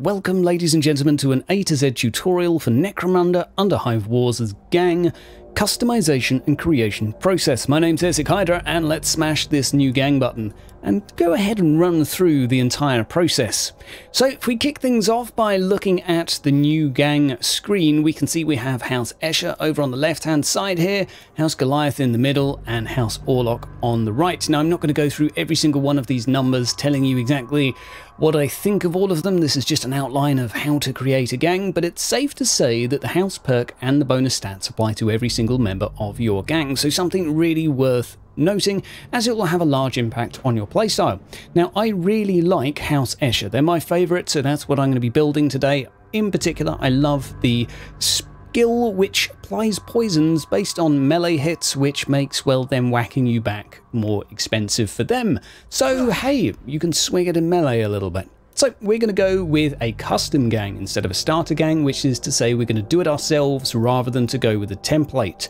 Welcome ladies and gentlemen to an A to Z tutorial for Necromunda Underhive Wars' gang customization and creation process. My name's Airsick Hydra and let's smash this new gang button and go ahead and run through the entire process. So if we kick things off by looking at the new gang screen, we can see we have House Escher over on the left hand side here, House Goliath in the middle and House Orlok on the right. Now I'm not going to go through every single one of these numbers telling you exactly what I think of all of them. This is just an outline of how to create a gang, but it's safe to say that the house perk and the bonus stats apply to every single member of your gang, so something really worth noting as it will have a large impact on your playstyle. Now I really like House Escher, they're my favourite so that's what I'm going to be building today. In particular I love the skill which applies poisons based on melee hits which makes well them whacking you back more expensive for them. So hey, you can swing it in melee a little bit. So we're going to go with a custom gang instead of a starter gang, which is to say we're going to do it ourselves rather than to go with a template.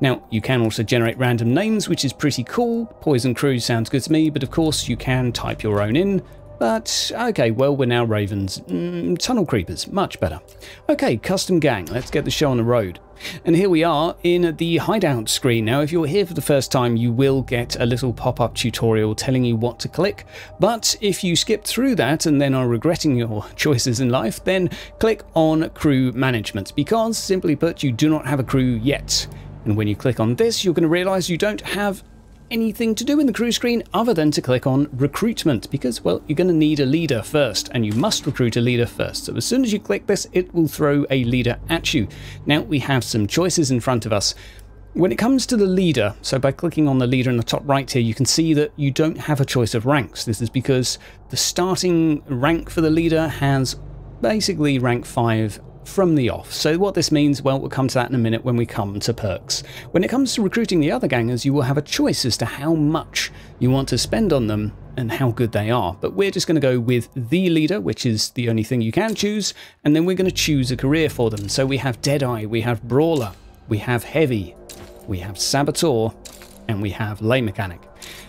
Now, you can also generate random names, which is pretty cool. Poison Crew sounds good to me, but of course you can type your own in. But, okay, well, we're now Ravens. Mm, tunnel Creepers, much better. Okay, custom gang, let's get the show on the road. And here we are in the hideout screen. Now, if you're here for the first time, you will get a little pop-up tutorial telling you what to click. But if you skip through that and then are regretting your choices in life, then click on crew management because, simply put, you do not have a crew yet. And when you click on this, you're going to realize you don't have anything to do in the crew screen other than to click on recruitment because, well, you're going to need a leader first and you must recruit a leader first. So as soon as you click this, it will throw a leader at you. Now we have some choices in front of us. When it comes to the leader, so by clicking on the leader in the top right here, you can see that you don't have a choice of ranks. This is because the starting rank for the leader has basically rank 5 from the off. So what this means, well, we'll come to that in a minute when we come to perks. When it comes to recruiting the other gangers, you will have a choice as to how much you want to spend on them and how good they are. But we're just going to go with the leader, which is the only thing you can choose, and then we're going to choose a career for them. So we have Deadeye, we have Brawler, we have Heavy, we have Saboteur, and we have Lay Mechanic.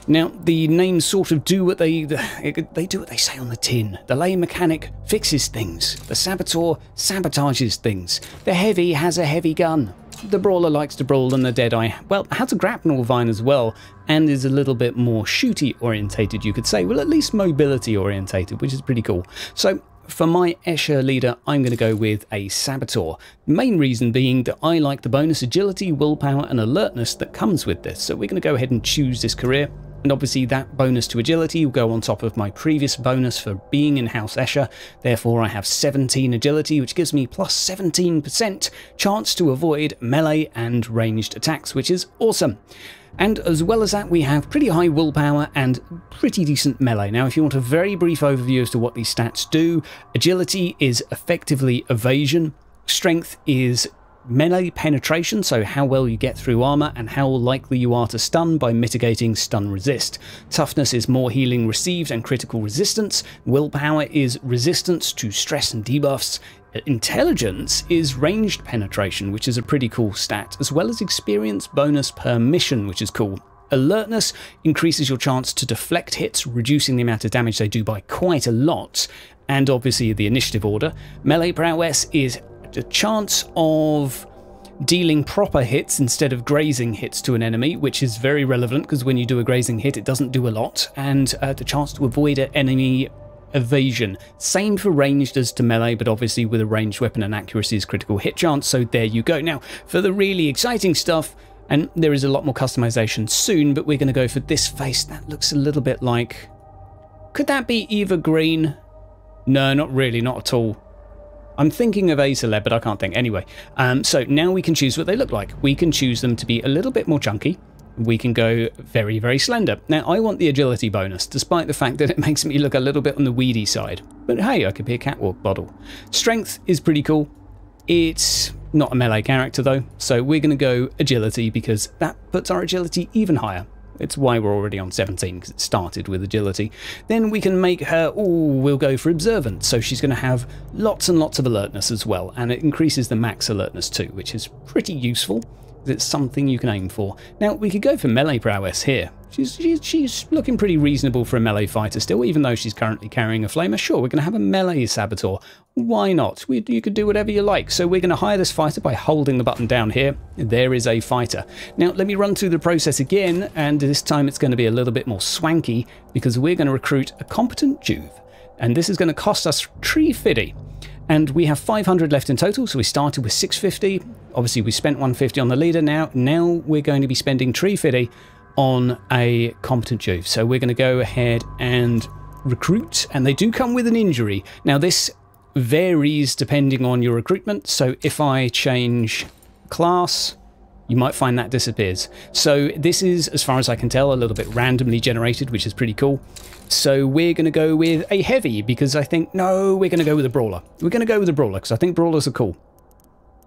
Now, the names sort of do what they they do what they say on the tin. The lay mechanic fixes things. The saboteur sabotages things. The heavy has a heavy gun. The brawler likes to brawl and the deadeye, well, has a grapnel vine as well, and is a little bit more shooty orientated, you could say. Well, at least mobility orientated, which is pretty cool. So for my Escher leader, I'm going to go with a Saboteur. Main reason being that I like the bonus agility, willpower and alertness that comes with this. So we're going to go ahead and choose this career. And obviously that bonus to agility will go on top of my previous bonus for being in House Escher. Therefore I have 17 agility, which gives me plus 17% chance to avoid melee and ranged attacks, which is awesome. And as well as that, we have pretty high willpower and pretty decent melee. Now, if you want a very brief overview as to what these stats do, agility is effectively evasion, strength is melee penetration, so how well you get through armor and how likely you are to stun by mitigating stun resist. Toughness is more healing received and critical resistance. Willpower is resistance to stress and debuffs. Intelligence is ranged penetration, which is a pretty cool stat, as well as experience bonus per mission, which is cool. Alertness increases your chance to deflect hits, reducing the amount of damage they do by quite a lot, and obviously the initiative order. Melee prowess is a chance of dealing proper hits instead of grazing hits to an enemy, which is very relevant because when you do a grazing hit, it doesn't do a lot, and uh, the chance to avoid an enemy evasion. Same for ranged as to melee, but obviously with a ranged weapon and accuracy is critical hit chance, so there you go. Now, for the really exciting stuff, and there is a lot more customization soon, but we're going to go for this face. That looks a little bit like... Could that be Eva Green? No, not really, not at all. I'm thinking of Azeleb, but I can't think. Anyway, um, so now we can choose what they look like. We can choose them to be a little bit more chunky. We can go very, very slender. Now, I want the agility bonus, despite the fact that it makes me look a little bit on the weedy side. But hey, I could be a catwalk bottle. Strength is pretty cool. It's not a melee character though, so we're going to go agility because that puts our agility even higher. It's why we're already on 17, because it started with agility. Then we can make her, oh, we'll go for observant. So she's going to have lots and lots of alertness as well, and it increases the max alertness too, which is pretty useful. It's something you can aim for. Now, we could go for melee prowess here. She's, she's, she's looking pretty reasonable for a melee fighter still, even though she's currently carrying a flamer. Sure, we're going to have a melee saboteur. Why not? We, you could do whatever you like. So we're going to hire this fighter by holding the button down here. There is a fighter. Now, let me run through the process again, and this time it's going to be a little bit more swanky because we're going to recruit a competent Juve. And this is going to cost us 350. And we have 500 left in total, so we started with 650. Obviously, we spent 150 on the leader. Now, now we're going to be spending 350 on a competent Juve. So we're going to go ahead and recruit, and they do come with an injury. Now, this varies depending on your recruitment. So if I change class, you might find that disappears. So this is, as far as I can tell, a little bit randomly generated, which is pretty cool. So we're going to go with a heavy because I think, no, we're going to go with a brawler. We're going to go with a brawler because I think brawlers are cool.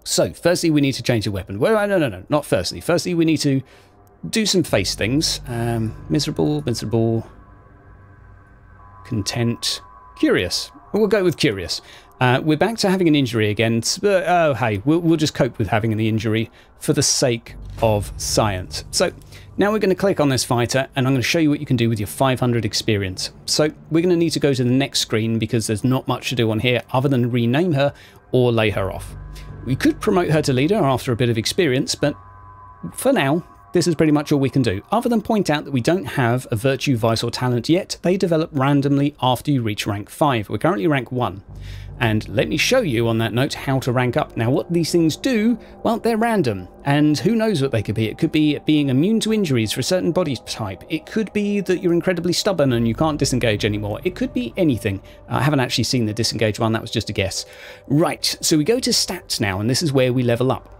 So firstly, we need to change the weapon. Well, no, no, no, not firstly. Firstly, we need to do some face things. Um, miserable, miserable, content, curious. We'll go with curious. Uh, we're back to having an injury again. But, oh, hey, we'll, we'll just cope with having an injury for the sake of science. So now we're going to click on this fighter and I'm going to show you what you can do with your 500 experience. So we're going to need to go to the next screen because there's not much to do on here other than rename her or lay her off. We could promote her to leader after a bit of experience, but for now, this is pretty much all we can do, other than point out that we don't have a virtue, vice or talent yet. They develop randomly after you reach rank 5. We're currently rank 1. And let me show you on that note how to rank up. Now what these things do, well they're random and who knows what they could be. It could be being immune to injuries for a certain body type. It could be that you're incredibly stubborn and you can't disengage anymore. It could be anything. I haven't actually seen the disengage one, that was just a guess. Right, so we go to stats now and this is where we level up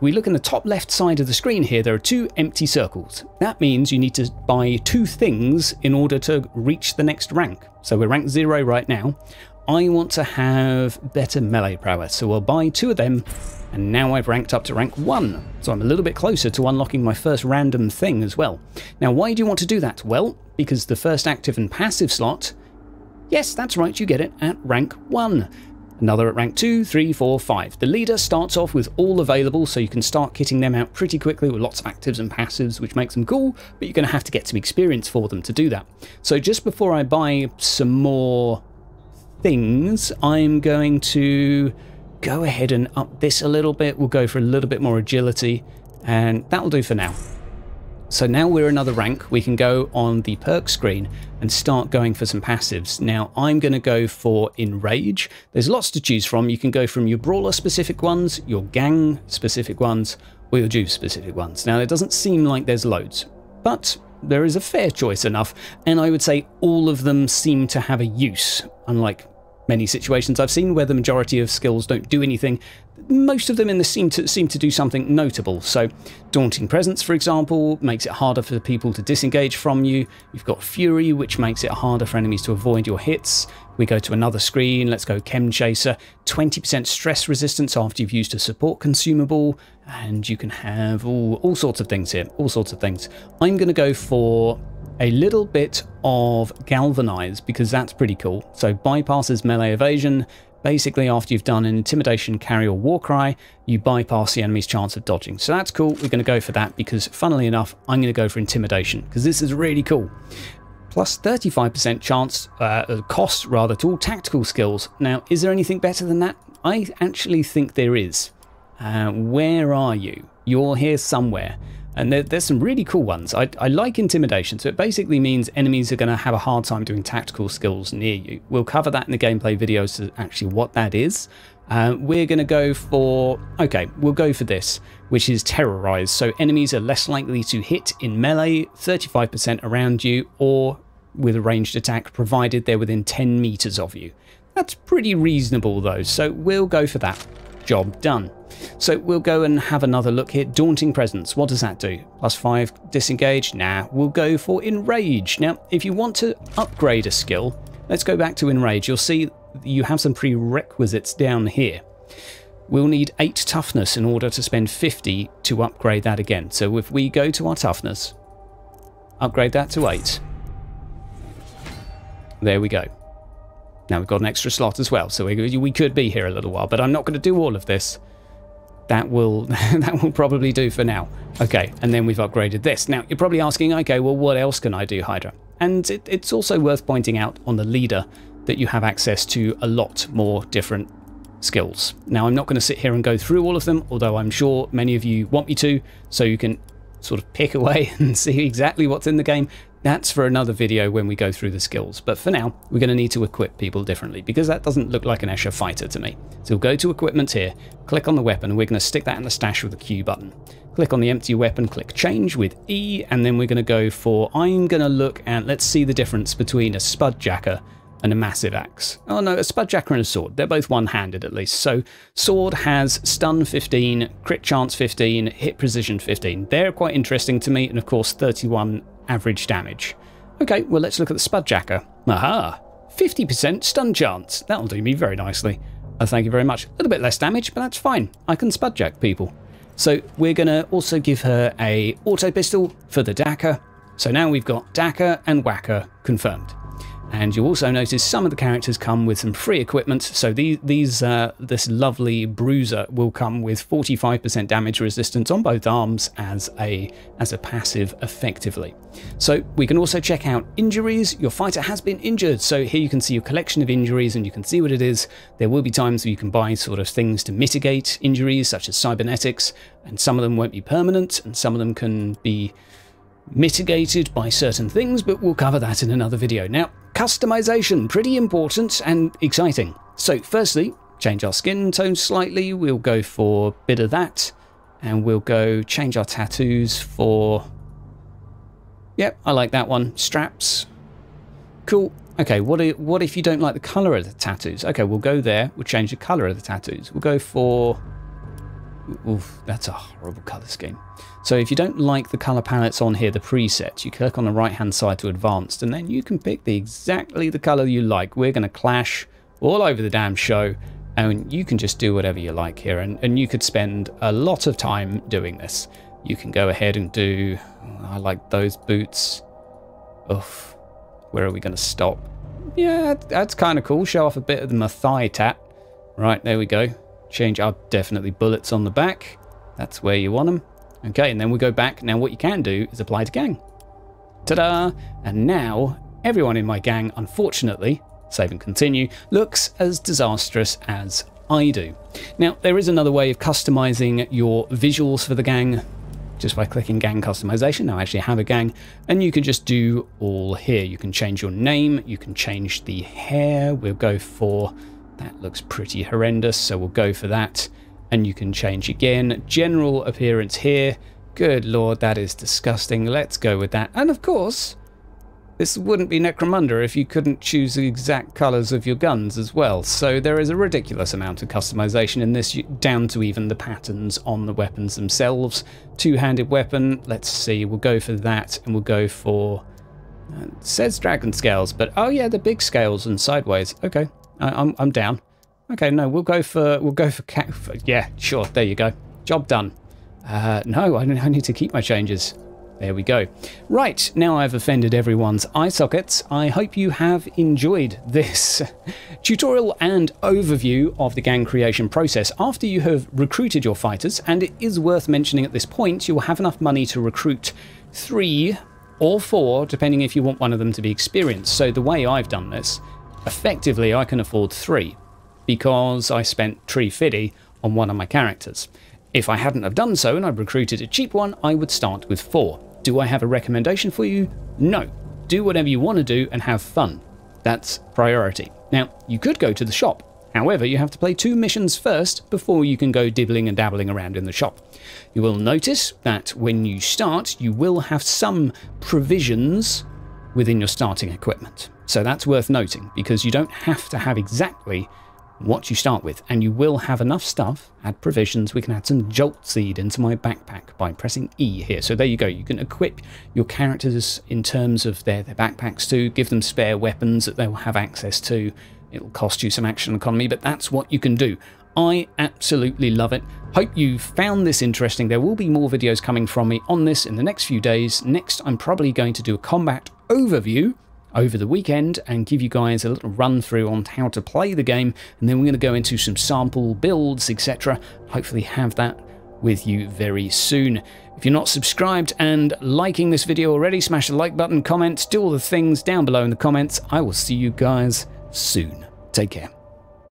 we look in the top left side of the screen here, there are two empty circles. That means you need to buy two things in order to reach the next rank. So we're rank 0 right now. I want to have better melee prowess, so we'll buy two of them, and now I've ranked up to rank 1. So I'm a little bit closer to unlocking my first random thing as well. Now why do you want to do that? Well, because the first active and passive slot Yes, that's right, you get it at rank 1 another at rank 2, 3, 4, 5. The leader starts off with all available, so you can start kitting them out pretty quickly with lots of actives and passives, which makes them cool, but you're going to have to get some experience for them to do that. So just before I buy some more things, I'm going to go ahead and up this a little bit. We'll go for a little bit more agility, and that'll do for now. So now we're another rank, we can go on the perk screen and start going for some passives. Now I'm going to go for Enrage. There's lots to choose from. You can go from your brawler specific ones, your gang specific ones, or your Juve specific ones. Now it doesn't seem like there's loads, but there is a fair choice enough, and I would say all of them seem to have a use, unlike many situations I've seen where the majority of skills don't do anything. Most of them in this seem to seem to do something notable. So, daunting presence, for example, makes it harder for people to disengage from you. You've got fury, which makes it harder for enemies to avoid your hits. We go to another screen. Let's go chem chaser. 20% stress resistance after you've used a support consumable, and you can have all all sorts of things here. All sorts of things. I'm going to go for a little bit of Galvanize because that's pretty cool. So bypasses melee evasion. Basically, after you've done an Intimidation, Carry or War Cry, you bypass the enemy's chance of dodging. So that's cool. We're going to go for that because, funnily enough, I'm going to go for Intimidation because this is really cool. Plus 35% chance, uh, cost rather, to all tactical skills. Now, is there anything better than that? I actually think there is. Uh, where are you? You're here somewhere. And there, there's some really cool ones. I, I, like intimidation, so it basically means enemies are going to have a hard time doing tactical skills near you. We'll cover that in the gameplay videos, actually what that is. Uh, we're going to go for, okay, we'll go for this, which is terrorize. So enemies are less likely to hit in melee, 35% around you, or with a ranged attack, provided they're within 10 meters of you. That's pretty reasonable though, so we'll go for that. Job done. So we'll go and have another look here. Daunting Presence, what does that do? Plus 5 disengage? Nah, we'll go for Enrage. Now, if you want to upgrade a skill, let's go back to Enrage. You'll see you have some prerequisites down here. We'll need 8 toughness in order to spend 50 to upgrade that again. So if we go to our toughness, upgrade that to 8. There we go. Now we've got an extra slot as well, so we, we could be here a little while, but I'm not going to do all of this. That will that will probably do for now. Okay, and then we've upgraded this. Now, you're probably asking, okay, well, what else can I do, Hydra? And it, it's also worth pointing out on the leader that you have access to a lot more different skills. Now, I'm not going to sit here and go through all of them, although I'm sure many of you want me to, so you can sort of pick away and see exactly what's in the game. That's for another video when we go through the skills. But for now, we're going to need to equip people differently because that doesn't look like an Escher fighter to me. So we'll go to equipment here, click on the weapon, we're going to stick that in the stash with the Q button. Click on the empty weapon, click change with E, and then we're going to go for, I'm going to look at, let's see the difference between a Spudjacker and a massive axe. Oh no, a spudjacker and a sword. They're both one-handed at least. So sword has stun 15, crit chance 15, hit precision 15. They're quite interesting to me, and of course 31 average damage. Okay, well let's look at the spudjacker. Aha! 50% stun chance. That'll do me very nicely. Uh, thank you very much. A little bit less damage, but that's fine. I can spudjack people. So we're going to also give her a auto pistol for the Dakka. So now we've got Dakka and Whacker confirmed. And you also notice some of the characters come with some free equipment. So these, these uh, this lovely bruiser will come with 45% damage resistance on both arms as a as a passive, effectively. So we can also check out injuries. Your fighter has been injured, so here you can see your collection of injuries, and you can see what it is. There will be times where you can buy sort of things to mitigate injuries, such as cybernetics, and some of them won't be permanent, and some of them can be mitigated by certain things, but we'll cover that in another video. Now, customization, pretty important and exciting. So firstly, change our skin tone slightly. We'll go for a bit of that. And we'll go change our tattoos for... Yep, I like that one. Straps. Cool. Okay, what if, what if you don't like the colour of the tattoos? Okay, we'll go there. We'll change the colour of the tattoos. We'll go for... Oof, that's a horrible colour scheme. So if you don't like the color palettes on here, the presets, you click on the right hand side to advanced and then you can pick the exactly the color you like. We're going to clash all over the damn show and you can just do whatever you like here and, and you could spend a lot of time doing this. You can go ahead and do, oh, I like those boots. Oof, where are we going to stop? Yeah, that's kind of cool. Show off a bit of the thigh tat. Right, there we go. Change up definitely bullets on the back. That's where you want them. Okay, and then we go back. Now what you can do is apply to gang. Ta-da! And now everyone in my gang, unfortunately, save and continue, looks as disastrous as I do. Now, there is another way of customizing your visuals for the gang just by clicking gang customization. Now I actually have a gang and you can just do all here. You can change your name, you can change the hair. We'll go for, that looks pretty horrendous, so we'll go for that and you can change again. General appearance here. Good lord, that is disgusting. Let's go with that. And of course, this wouldn't be Necromunda if you couldn't choose the exact colours of your guns as well. So there is a ridiculous amount of customization in this, down to even the patterns on the weapons themselves. Two-handed weapon, let's see, we'll go for that and we'll go for... Uh, says dragon scales, but oh yeah, the big scales and sideways. Okay, I, I'm, I'm down. Okay, no, we'll go for we'll go for cat. Yeah, sure. There you go. Job done. Uh, no, I, I need to keep my changes. There we go. Right, now I've offended everyone's eye sockets. I hope you have enjoyed this tutorial and overview of the gang creation process. After you have recruited your fighters, and it is worth mentioning at this point, you will have enough money to recruit three or four, depending if you want one of them to be experienced. So the way I've done this, effectively I can afford three because I spent Tree Fiddy on one of my characters. If I hadn't have done so and I'd recruited a cheap one, I would start with four. Do I have a recommendation for you? No. Do whatever you want to do and have fun. That's priority. Now, you could go to the shop. However, you have to play two missions first before you can go dibbling and dabbling around in the shop. You will notice that when you start, you will have some provisions within your starting equipment. So that's worth noting because you don't have to have exactly what you start with, and you will have enough stuff. Add provisions. We can add some jolt seed into my backpack by pressing E here. So there you go. You can equip your characters in terms of their, their backpacks too, give them spare weapons that they will have access to. It'll cost you some action economy, but that's what you can do. I absolutely love it. Hope you found this interesting. There will be more videos coming from me on this in the next few days. Next, I'm probably going to do a combat overview over the weekend and give you guys a little run through on how to play the game, and then we're going to go into some sample builds, etc. Hopefully, have that with you very soon. If you're not subscribed and liking this video already, smash the like button, comment, do all the things down below in the comments. I will see you guys soon. Take care.